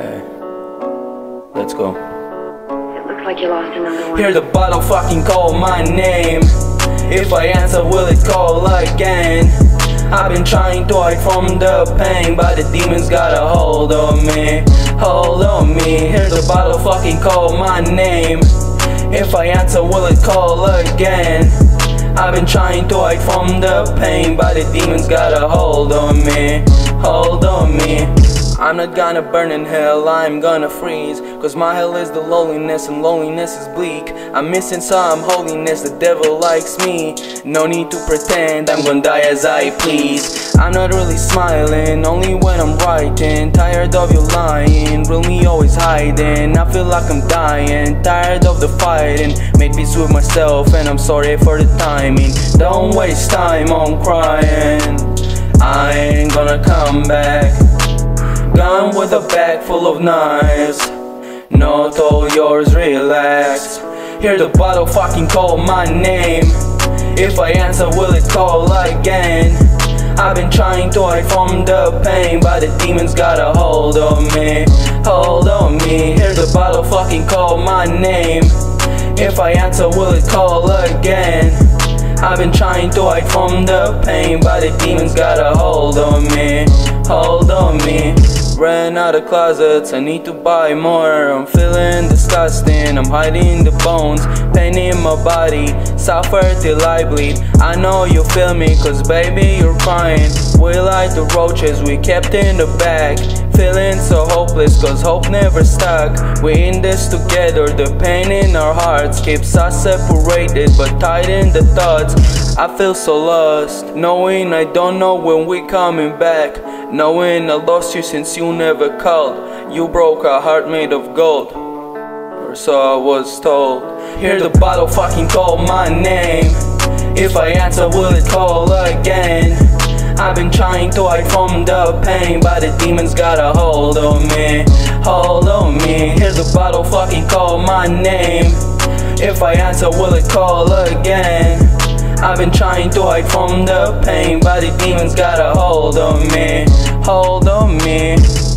Let's go. It looks like you lost another one. Hear the bottle fucking call my name. If I answer, will it call again? I've been trying to hide from the pain, but the demons got a hold on me. Hold on me. Hear the bottle fucking call my name. If I answer, will it call again? I've been trying to hide from the pain, but the demons got a hold on me. Hold on me. I'm not gonna burn in hell, I'm gonna freeze. Cause my hell is the loneliness, and loneliness is bleak. I'm missing some holiness, the devil likes me. No need to pretend, I'm gonna die as I please. I'm not really smiling, only when I'm writing. Tired of you lying, real me always hiding. I feel like I'm dying, tired of the fighting. Made peace with myself, and I'm sorry for the timing. Don't waste time on crying. I ain't gonna come back. Gun with a bag full of knives. Not all yours, relax. Hear the bottle fucking call my name. If I answer, will it call again? I've been trying to hide from the pain, but the demons got a hold on me. Hold on me. Hear the bottle fucking call my name. If I answer, will it call again? I've been trying to hide from the pain, but the demons got a hold on me. Hold on me. Ran out of closets, I need to buy more. I'm feeling disgusting, I'm hiding the bones, pain in my body, suffer till I bleed. I know you feel me, cause baby you're crying. We like the roaches we kept in the bag. Feeling so hopeless, cause hope never stuck. We in this together, the pain in our hearts keeps us separated, but tied in the thoughts. I feel so lost, knowing I don't know when we coming back. Knowing I lost you since you never called. You broke a heart made of gold. Or so I was told. Hear the bottle fucking call my name. If I answer, will it call again? I've been trying to hide from the pain, but the demons got a hold on me. Hold on me. Hear the bottle fucking call my name. If I answer, will it call again? I've been trying to hide from the pain, but the demons got a hold on me. Hold on me.